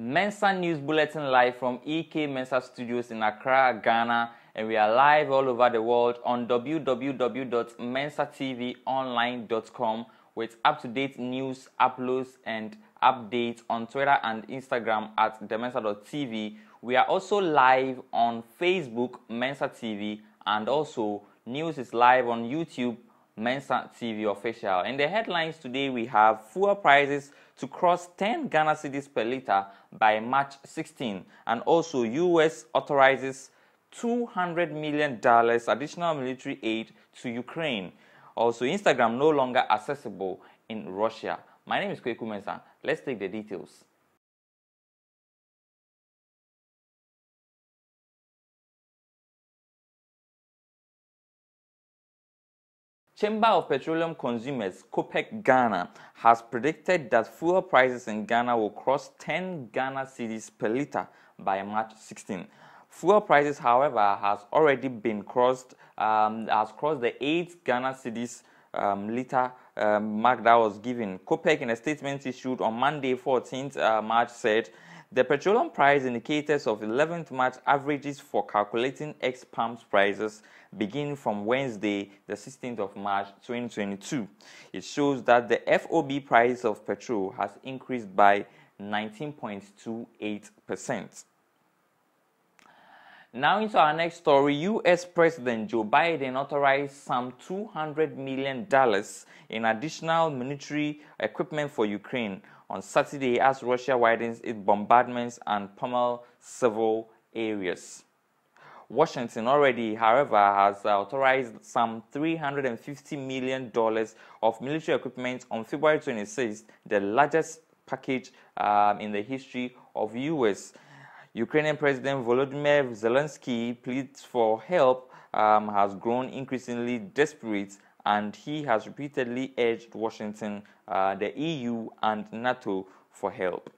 Mensah News Bulletin live from EK Mensah Studios in Accra, Ghana, and we are live all over the world on www.mensahtvonline.com with up-to-date news, uploads, and updates on Twitter and Instagram at themensah.tv. We are also live on Facebook, Mensah TV, and also news is live on YouTube, Mensah TV official. In the headlines today, we have fuel prices to cross 10 Ghana cedis per liter by March 16, and also US authorizes 200 million dollars additional military aid to Ukraine. Also, Instagram no longer accessible in Russia. My name is Kweku Mensah. Let's take the details. Chamber of Petroleum Consumers, COPEC Ghana, has predicted that fuel prices in Ghana will cross 10 Ghana cedis per liter by March 16. Fuel prices, however, has already been crossed, um, has crossed the 8 Ghana cedis um, liter um, mark that was given. COPEC, in a statement issued on Monday, 14th uh, March, said the petroleum price indicators of 11th March averages for calculating ex-pumps prices begin from Wednesday, the 16th of March 2022. It shows that the FOB price of petrol has increased by 19.28%. Now into our next story, U.S. President Joe Biden authorized some $200 million in additional military equipment for Ukraine on Saturday as Russia widens its bombardments and pummel civil areas. Washington already, however, has authorized some $350 million of military equipment on February 26, the largest package um, in the history of U.S. Ukrainian President Volodymyr Zelensky pleads for help um, has grown increasingly desperate and he has repeatedly urged Washington, uh, the EU, and NATO for help.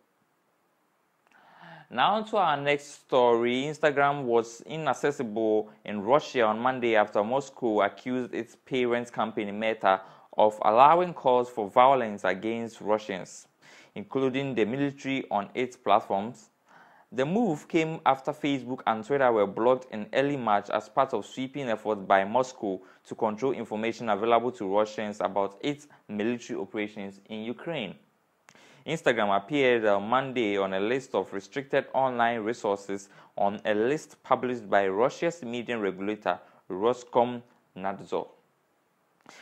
Now to our next story. Instagram was inaccessible in Russia on Monday after Moscow accused its parent company Meta of allowing calls for violence against Russians, including the military on its platforms. The move came after Facebook and Twitter were blocked in early March as part of sweeping efforts by Moscow to control information available to Russians about its military operations in Ukraine. Instagram appeared on Monday on a list of restricted online resources on a list published by Russia's media regulator Roskomnadzor.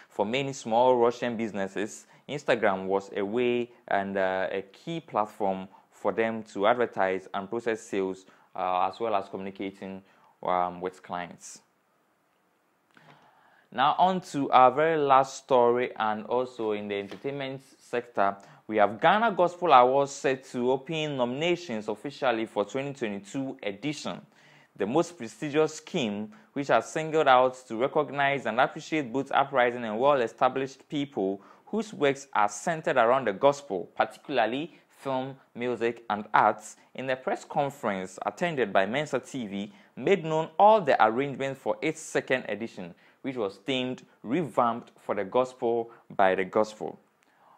For many small Russian businesses, Instagram was a way and uh, a key platform for them to advertise and process sales uh, as well as communicating um, with clients. Now, on to our very last story, and also in the entertainment sector, we have Ghana Gospel Awards set to open nominations officially for 2022 edition. The most prestigious scheme, which has singled out to recognize and appreciate both uprising and well-established people whose works are centered around the gospel, particularly film, music, and arts, in a press conference attended by Mensah TV, made known all the arrangements for its second edition, which was themed Revamped for the Gospel by the Gospel.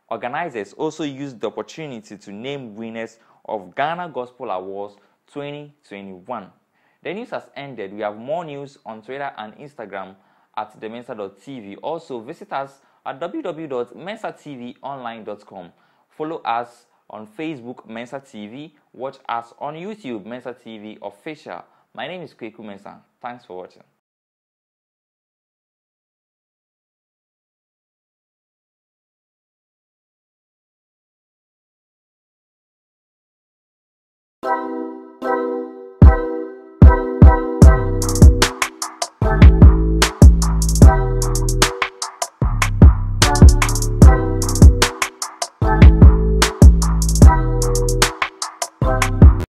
Organizers also used the opportunity to name winners of Ghana Gospel Awards 2021. The news has ended. We have more news on Twitter and Instagram at themensah.tv. Also, visit us at www.mensahtvonline.com. Follow us on Facebook, Mensah TV. Watch us on YouTube, Mensah TV Official. My name is Kweku Mensah. Thanks for watching.